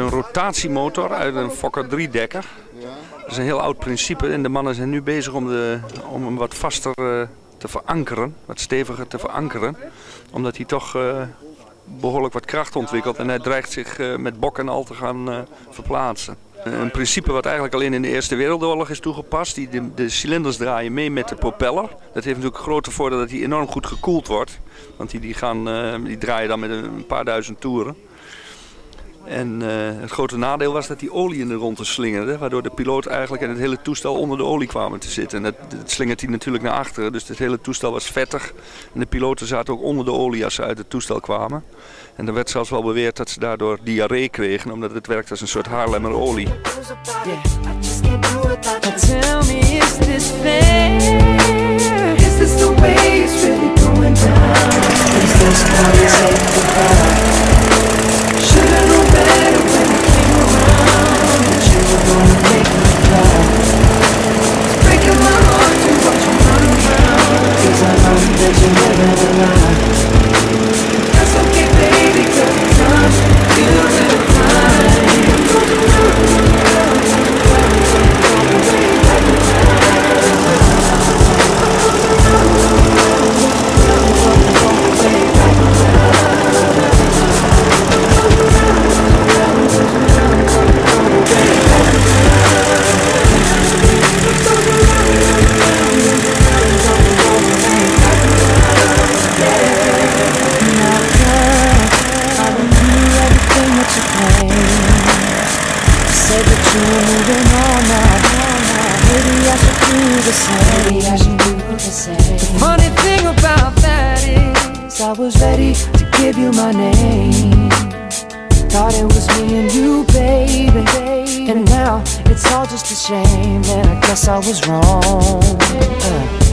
rotatiemotor uit een Fokker 3-dekker. Dat is een heel oud principe en de mannen zijn nu bezig om, de, om hem wat vaster uh, te verankeren, wat steviger te verankeren. Omdat hij toch uh, behoorlijk wat kracht ontwikkelt en hij dreigt zich uh, met bok en al te gaan verplaatsen. Een principe wat eigenlijk alleen in de Eerste Wereldoorlog is toegepast. Die de, de, cilinders draaien mee met de propeller. Dat heeft natuurlijk een grote voordeel dat hij enorm goed gekoeld wordt. Want die, die, gaan, die draaien dan met een paar duizend toeren. En uh, het grote nadeel was dat die olie in de ronde slingerde. Waardoor de piloot eigenlijk en het hele toestel onder de olie kwamen te zitten. En dat, dat slingert hij natuurlijk naar achteren. Dus het hele toestel was vettig. En de piloten zaten ook onder de olie als ze uit het toestel kwamen. En er werd zelfs wel beweerd dat ze daardoor diarree kregen. Omdat het werkt als een soort Haarlemmer olie. to pain. Said that you were moving on now. Maybe I should do the same. Maybe I should do the same. The funny thing about that is, I was ready to give you my name. Thought it was me and you, baby. And now it's all just a shame, and I guess I was wrong. Uh.